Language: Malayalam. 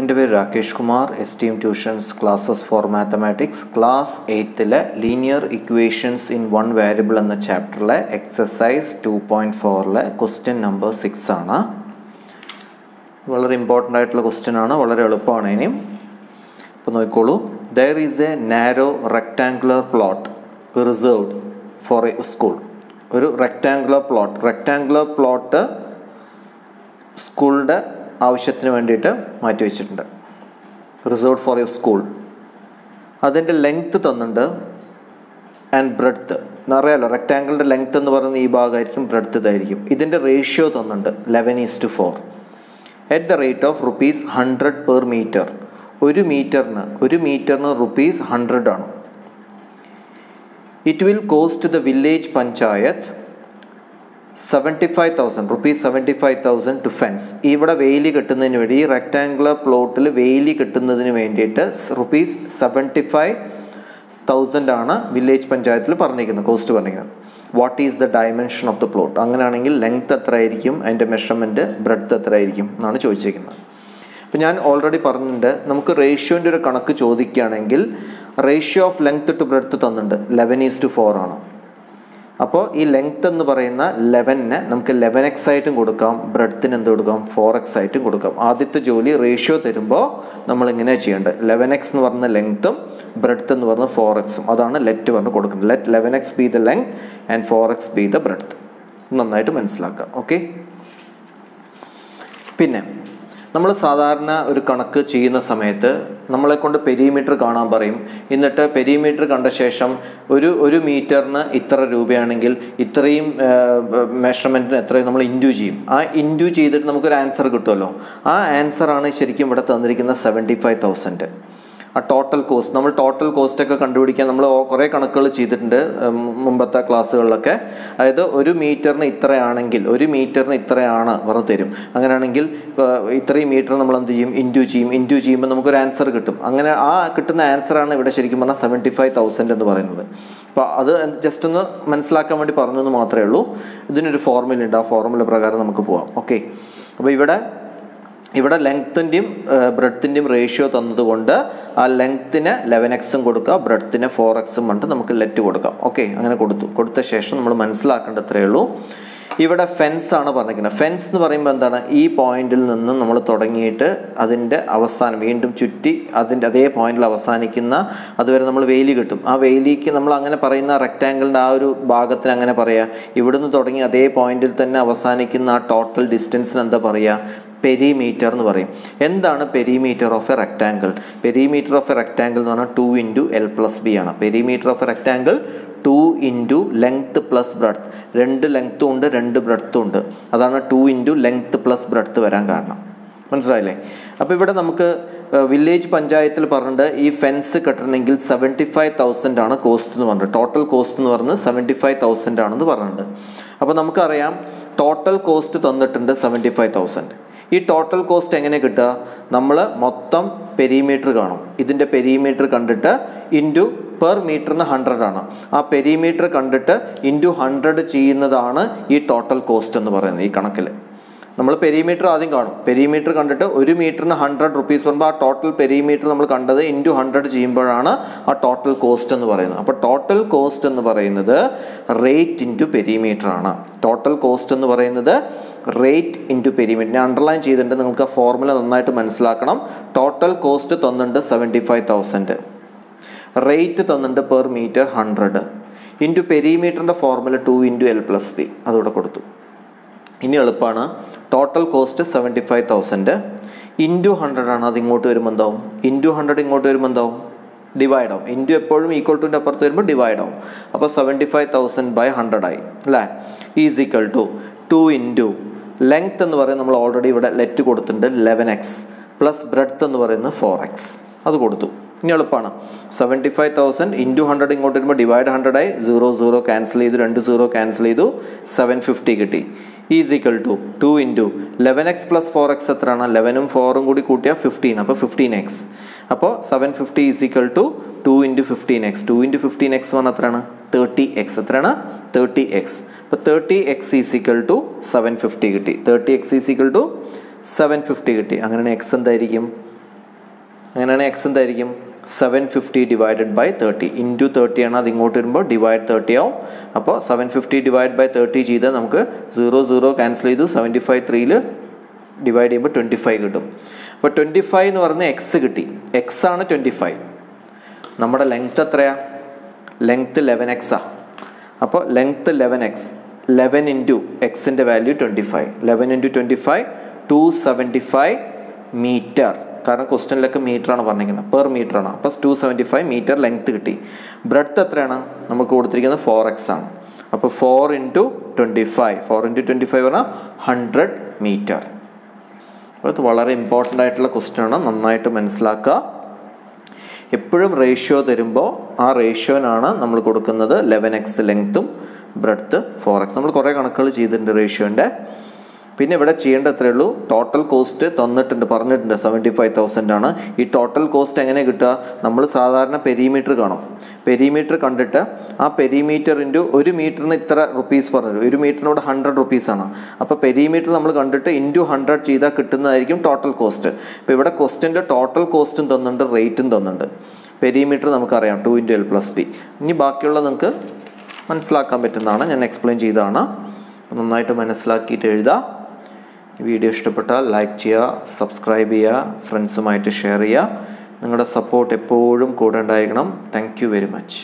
എന്റെ പേര് Rakesh Kumar S T M tuitions classes for mathematics class എയ്ത്തിലെ linear equations in one variable എന്ന ചാപ്റ്ററിലെ എക്സസൈസ് ടു പോയിന്റ് ഫോറിലെ ക്വസ്റ്റ്യൻ നമ്പർ സിക്സ് ആണ്. വളരെ ഇമ്പോർട്ടന്റ് ആയിട്ടുള്ള ക്വസ്റ്റ്യൻ ആണ് വളരെ എളുപ്പമാണ് ഇനിയും അപ്പോൾ നോക്കിക്കോളൂ. There is a narrow rectangular plot reserved for a school ഒരു റെക്ടാങ്കുലർ പ്ലോട്ട് റെക്ടാങ്കുലർ പ്ലോട്ട് സ്കൂളിന്റെ ആവശ്യത്തിന് വേണ്ടിയിട്ട് മാറ്റി വെച്ചിട്ടുണ്ട്. റിസർവ്ഡ് ഫോർ യു സ്കൂൾ അതിന്റെ ലെങ്ത് തന്നിട്ടുണ്ട് ആൻഡ് ബ്രെഡ്ത്ത് എന്നറിയാലോ റെക്ടാങ്കിളിന്റെ ലെങ്ത്ത് എന്ന് പറയുന്ന ഈ ഭാഗമായിരിക്കും ബ്രെഡ്ത്ത് ഇതായിരിക്കും. ഇതിന്റെ റേഷ്യോ തന്നിട്ടുണ്ട് eleven is to four at the rate of rupees hundred per metre ഒരു മീറ്ററിന് ഒരു മീറ്ററിന് റുപ്പീസ് ഹൺഡ്രഡ് ആണ്. It will cost the village panchayat seventy five thousand rupees seventy five thousand to fence ഇവിടെ വെയിലി കിട്ടുന്നതിന് വേണ്ടി ഈ റെക്ടാങ്കുലർ പ്ലോട്ടിൽ വെയിലി കിട്ടുന്നതിന് വേണ്ടിയിട്ട് റുപ്പീസ് സെവന്റി ഫൈവ് തൗസൻഡ് ആണ് വില്ലേജ് പഞ്ചായത്തിൽ പറഞ്ഞിരിക്കുന്നത് കോസ്റ്റ് പറഞ്ഞിരിക്കുന്നത്. What is the dimension of the plot അങ്ങനെയാണെങ്കിൽ ലെങ്ത് എത്ര ആയിരിക്കും അതിന്റെ മെഷർമെന്റ് ബ്രെഡ്ത്ത് എത്ര ആയിരിക്കും എന്നാണ് ചോദിച്ചിരിക്കുന്നത്. അപ്പോൾ ഞാൻ ഓൾറെഡി പറഞ്ഞിട്ടുണ്ട് നമുക്ക് റേഷ്യോന്റെ ഒരു കണക്ക് ചോദിക്കുകയാണെങ്കിൽ ratio of length to breadth തന്നിട്ടുണ്ട്. ലെവൻ ഈസ് ടു ഫോർ ആണ്. അപ്പോൾ ഈ ലെങ്ത് എന്ന് പറയുന്ന ലെവനിന് നമുക്ക് ലെവൻ എക്സ് ആയിട്ടും കൊടുക്കാം ബ്രെഡത്തിന് എന്ത് കൊടുക്കാം? ഫോർ എക്സ് ആയിട്ടും കൊടുക്കാം. ആദ്യത്തെ ജോലി റേഷ്യോ തരുമ്പോൾ നമ്മൾ ഇങ്ങനെ ചെയ്യേണ്ടത് ലെവൻ എക്സ് എന്ന് പറഞ്ഞ ലെങ്ത്തും ബ്രെഡ്ത്ത് എന്ന് പറഞ്ഞ ഫോർ എക്സും അതാണ് ലെറ്റ് പറഞ്ഞ് കൊടുക്കുന്നത്. Let eleven x be the length and four x be the breadth നന്നായിട്ട് മനസ്സിലാക്കാം. ഓക്കെ പിന്നെ നമ്മൾ സാധാരണ ഒരു കണക്ക് ചെയ്യുന്ന സമയത്ത് നമ്മളെ കൊണ്ട് പെരിമീറ്റർ കാണാൻ പറയും. എന്നിട്ട് പെരിമീറ്റർ കണ്ട ശേഷം ഒരു ഒരു മീറ്ററിന് ഇത്ര രൂപയാണെങ്കിൽ ഇത്രയും മെഷർമെന്റിന് എത്രയും നമ്മൾ ഇൻഡ്യൂ ചെയ്യും. ആ ഇൻഡ്യൂ ചെയ്തിട്ട് നമുക്കൊരു ആൻസർ കിട്ടുമല്ലോ. ആ ആൻസറാണ് ശരിക്കും ഇവിടെ തന്നിരിക്കുന്ന സെവന്റി ഫൈവ് തൗസൻഡ് ആ ടോട്ടൽ കോസ്റ്റ് നമ്മൾ ടോട്ടൽ കോസ്റ്റ് ഒക്കെ കണ്ടുപിടിക്കാൻ നമ്മൾ കുറേ കണക്കുകൾ ചെയ്തിട്ടുണ്ട് മുമ്പത്തെ ക്ലാസ്സുകളിലൊക്കെ. അതായത് ഒരു മീറ്ററിന് ഇത്രയാണെങ്കിൽ ഒരു മീറ്ററിന് ഇത്രയാണ് പറഞ്ഞു തരും. അങ്ങനെയാണെങ്കിൽ ഇത്രയും മീറ്റർ നമ്മൾ എന്ത് ചെയ്യും? ഇന്റു ചെയ്യും. ഇന്റു ചെയ്യുമ്പോൾ നമുക്കൊരു ആൻസർ കിട്ടും. അങ്ങനെ ആ കിട്ടുന്ന ആൻസറാണ് ഇവിടെ ശരിക്കും പറഞ്ഞാൽ സെവന്റി ഫൈവ് തൗസൻഡ് എന്ന് പറയുന്നത്. അപ്പോൾ അത് ജസ്റ്റ് ഒന്ന് മനസ്സിലാക്കാൻ വേണ്ടി പറഞ്ഞു എന്ന് മാത്രമേ ഉള്ളൂ. ഇതിനൊരു ഫോർമുല ഉണ്ട്. ആ ഫോർമുല പ്രകാരം നമുക്ക് പോവാം. ഓക്കെ അപ്പോൾ ഇവിടെ ഇവിടെ ലെങ്ത്തിന്റെയും ബ്രെഡത്തിന്റെയും റേഷ്യോ തന്നതുകൊണ്ട് ആ ലെങ്ത്തിന് ലെവൻ എക്സും കൊടുക്കുക ബ്രെഡത്തിന് ഫോർ എക്സും കൊണ്ട് നമുക്ക് ലെറ്റ് കൊടുക്കാം. ഓക്കെ അങ്ങനെ കൊടുത്തു. കൊടുത്ത ശേഷം നമ്മൾ മനസ്സിലാക്കേണ്ട ഇത്രയേ ഉള്ളൂ. ഇവിടെ ഫെൻസ് ആണ് പറഞ്ഞിരിക്കുന്നത്. ഫെൻസ് എന്ന് പറയുമ്പോൾ എന്താണ്? ഈ പോയിന്റിൽ നിന്ന് നമ്മൾ തുടങ്ങിയിട്ട് അതിന്റെ അവസാനം വീണ്ടും ചുറ്റി അതിന്റെ അതേ പോയിന്റിൽ അവസാനിക്കുന്ന അതുവരെ നമ്മൾ വേലി കിട്ടും. ആ വേലിക്ക് നമ്മൾ അങ്ങനെ പറയുന്ന റെക്റ്റാങ്കിളിന്റെ ആ ഒരു ഭാഗത്തിന് അങ്ങനെ പറയാം. ഇവിടുന്ന് തുടങ്ങി അതേ പോയിന്റിൽ തന്നെ അവസാനിക്കുന്ന ആ ടോട്ടൽ ഡിസ്റ്റൻസിന് എന്താ പറയുക പെരിമീറ്റർ എന്ന് പറയും. എന്താണ് perimeter of a rectangle perimeter of a rectangle എന്ന് പറഞ്ഞാൽ two into l plus b ആണ്. Perimeter of a rectangle two into length plus breadth രണ്ട് ലെങ്ത്തും ഉണ്ട് രണ്ട് ബ്രെഡ്ത്തും ഉണ്ട്. അതാണ് two into length plus breadth വരാൻ കാരണം. മനസ്സിലായില്ലേ? അപ്പോൾ ഇവിടെ നമുക്ക് വില്ലേജ് പഞ്ചായത്തിൽ പറഞ്ഞിട്ട് ഈ ഫെൻസ് കെട്ടണമെങ്കിൽ സെവന്റി ഫൈവ് തൗസൻഡ് ആണ് കോസ്റ്റ് എന്ന് പറഞ്ഞിട്ട്. ടോട്ടൽ കോസ്റ്റ് എന്ന് പറഞ്ഞ് സെവന്റി ഫൈവ് തൗസൻഡ് ആണെന്ന് പറഞ്ഞിട്ടുണ്ട്. അപ്പോൾ നമുക്കറിയാം ടോട്ടൽ കോസ്റ്റ് തന്നിട്ടുണ്ട് സെവന്റി ഫൈവ് തൗസൻഡ് ഈ ടോട്ടൽ കോസ്റ്റ് എങ്ങനെ കിട്ടുക? നമ്മൾ മൊത്തം പെരിമീറ്റർ കാണും. ഇതിന്റെ പെരിമീറ്റർ കണ്ടിട്ട് ഇന്റു പെർ മീറ്ററിന് ഹൺഡ്രഡ് ആണ്. ആ പെരിമീറ്റർ കണ്ടിട്ട് ഇന്റു ഹൺഡ്രഡ് ചെയ്യുന്നതാണ് ഈ ടോട്ടൽ കോസ്റ്റ് എന്ന് പറയുന്നത് ഈ കണക്കിൽ നമ്മൾ പെരിമീറ്റർ ആദ്യം കാണും. പെരിമീറ്റർ കണ്ടിട്ട് ഒരു മീറ്ററിന് ഹൺഡ്രഡ് റുപ്പീസ് വരുമ്പോൾ ആ ടോട്ടൽ പെരിമീറ്റർ നമ്മൾ കണ്ടത് ഇന്റു ഹൺഡ്രഡ് ചെയ്യുമ്പോഴാണ് ആ ടോട്ടൽ കോസ്റ്റ് എന്ന് പറയുന്നത്. അപ്പോൾ ടോട്ടൽ കോസ്റ്റ് എന്ന് പറയുന്നത് റേറ്റ് ഇന്റു പെരിമീറ്റർ ആണ്. ടോട്ടൽ കോസ്റ്റ് എന്ന് പറയുന്നത് റേറ്റ് ഇന്റു പെരിമീറ്റർ ഞാൻ അണ്ടർലൈൻ ചെയ്തിട്ടുണ്ട് നിങ്ങൾക്ക് ആ ഫോർമുല നന്നായിട്ട് മനസ്സിലാക്കണം. ടോട്ടൽ കോസ്റ്റ് തന്നിട്ടുണ്ട് സെവന്റി ഫൈവ് തൗസൻഡ് റേറ്റ് തന്നിട്ടുണ്ട് per metre hundred into പെരിമീറ്ററിന്റെ formula two into l plus b അതുകൂടെ കൊടുത്തു. ഇനി എളുപ്പമാണ് total cost seventy five thousand into hundred ആണ്. അത് ഇങ്ങോട്ട് വരുമ്പോൾ എന്താവും? ഇന്റു ഹൺഡ്രഡ് ഇങ്ങോട്ട് വരുമ്പോൾ എന്താവും? ഡിവൈഡ് ആവും. ഇന്റു എപ്പോഴും ഈക്വൽ ടുന്റെ അപ്പുറത്ത് വരുമ്പോൾ ഡിവൈഡ് ആവും. അപ്പോൾ seventy five thousand by hundred ആയി. അല്ലേ? Is equal to two into length എന്ന് പറയുന്നത് നമ്മൾ ഓൾറെഡി ഇവിടെ ലെറ്റ് കൊടുത്തിട്ടുണ്ട് ലെവൻ എക്സ് പ്ലസ് ബ്രെഡ്ത്ത് എന്ന് പറയുന്നത് ഫോർ എക്സ് അത് കൊടുത്തു. ഇനി എളുപ്പമാണ് seventy five thousand into hundred ഇങ്ങോട്ട് വരുമ്പോൾ ഡിവൈഡ് ഹൺഡ്രഡ് ആയി. സീറോ സീറോ ക്യാൻസൽ ചെയ്തു. രണ്ട് സീറോ ക്യാൻസൽ ചെയ്തു. സെവൻ ഫിഫ്റ്റി കിട്ടി. Is equal to two into eleven x plus four x എത്രയാണ്? ലെവനും ഫോറും കൂടി കൂട്ടിയാൽ ഫിഫ്റ്റീൻ അപ്പോൾ ഫിഫ്റ്റീൻ എക്സ് അപ്പോൾ seven fifty is equal to two into fifteen x two into fifteen x വന്ന് എത്രയാണ്? തേർട്ടി എക്സ് എത്രയാണ്? തേർട്ടി എക്സ് അപ്പോൾ thirty x is equal to seven fifty കിട്ടി. Thirty x is equal to seven fifty കിട്ടി. അങ്ങനെയാണ് എക്സ് എന്തായിരിക്കും? അങ്ങനെയാണെങ്കിൽ എക്സ് എന്തായിരിക്കും? Seven fifty divided by thirty into thirty ആണ് അത് ഇങ്ങോട്ട് വരുമ്പോൾ ഡിവൈഡ് തേർട്ടി ആവും. അപ്പോൾ seven fifty divide by thirty ചെയ്താൽ നമുക്ക് സീറോ സീറോ ക്യാൻസൽ ചെയ്തു സെവന്റി ഫൈവ് ത്രീയിൽ ഡിവൈഡ് ചെയ്യുമ്പോൾ ട്വന്റി ഫൈവ് കിട്ടും. അപ്പോൾ ട്വന്റി ഫൈവ് എന്ന് പറഞ്ഞാൽ എക്സ് കിട്ടി. എക്സ് ആണ് ട്വന്റി ഫൈവ് നമ്മുടെ ലെങ്ത് എത്രയാ? ലെങ്ത് ലെവൻ ആ. അപ്പോൾ length eleven x eleven into എക്സിന്റെ value twenty five eleven into twenty five two seventy five metre കാരണം മീറ്റർ ആണ് പറഞ്ഞിരിക്കുന്നത്. പെർ മീറ്റർ ആണ്. അപ്പോൾ two seventy five metre length കിട്ടി. ബ്രെഡ്ത്ത് എത്രയാണ്? നമുക്ക് കൊടുത്തിരിക്കുന്നത് ഫോർ എക്സ് ആണ്. അപ്പോൾ four into twenty five four into twenty five പറഞ്ഞാൽ ഹൺഡ്രഡ് മീറ്റർ അത് വളരെ ഇമ്പോർട്ടന്റ് ആയിട്ടുള്ള ക്വസ്റ്റ്യൻ ആണ്. നന്നായിട്ട് മനസ്സിലാക്കുക. എപ്പോഴും റേഷ്യോ തരുമ്പോൾ ആ റേഷ്യോനാണ് നമ്മൾ കൊടുക്കുന്നത് ലെവൻ എക്സ് ലെങ്ത്തും ബ്രെഡ്ത്ത് ഫോർ എക്സ് നമ്മൾ കുറേ കണക്കുകൾ ചെയ്തിട്ടുണ്ട് റേഷ്യോന്റെ പിന്നെ ഇവിടെ ചെയ്യേണ്ട അത്രേ ഉള്ളൂ. ടോട്ടൽ കോസ്റ്റ് തന്നിട്ടുണ്ട് പറഞ്ഞിട്ടുണ്ട് സെവന്റി ഫൈവ് തൗസൻഡ് ആണ്. ഈ ടോട്ടൽ കോസ്റ്റ് എങ്ങനെ കിട്ടുക? നമ്മൾ സാധാരണ പെരിമീറ്റർ കാണും. പെരിമീറ്റർ കണ്ടിട്ട് ആ പെരിമീറ്ററിന്റെ ഒരു മീറ്ററിന് ഇത്ര റുപ്പീസ് പറഞ്ഞു ഒരു മീറ്ററിനോട് ഹൺഡ്രഡ് റുപ്പീസ് ആണ്. അപ്പോൾ പെരിമീറ്റർ നമ്മൾ കണ്ടിട്ട് ഇന്റു ഹൺഡ്രഡ് ചെയ്താൽ കിട്ടുന്നതായിരിക്കും ടോട്ടൽ കോസ്റ്റ് ഇപ്പോൾ ഇവിടെ ക്വസ്റ്റിന്റെ ടോട്ടൽ കോസ്റ്റും തന്നിട്ടുണ്ട് റേറ്റും തന്നിട്ടുണ്ട്. പെരിമീറ്റർ നമുക്കറിയാം two into l plus b ഇനി ബാക്കിയുള്ള നിങ്ങൾക്ക് മനസ്സിലാക്കാൻ പറ്റുന്നതാണ്. ഞാൻ എക്സ്പ്ലെയിൻ ചെയ്തതാണ്. നന്നായിട്ട് മനസ്സിലാക്കിയിട്ട് എഴുതാം. വീഡിയോ ഇഷ്ടപ്പെട്ടാൽ ലൈക്ക് ചെയ്യുക സബ്സ്ക്രൈബ് ചെയ്യുക ഫ്രണ്ട്സുമായിട്ട് ഷെയർ ചെയ്യുക. നിങ്ങളുടെ സപ്പോർട്ട് എപ്പോഴും കൂടെ ഉണ്ടായിരിക്കണം. Thank very much